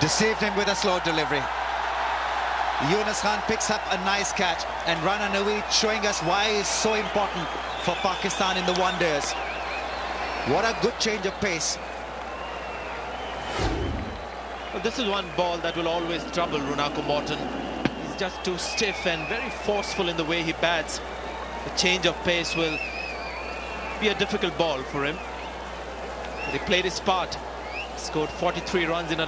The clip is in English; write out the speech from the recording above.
Deceived him with a slow delivery. Yunus Khan picks up a nice catch and Rana Naweed showing us why he's so important for Pakistan in the one-dayers. What a good change of pace. Well, this is one ball that will always trouble Runako Morton. He's just too stiff and very forceful in the way he bats. The change of pace will be a difficult ball for him. But he played his part. Scored 43 runs in a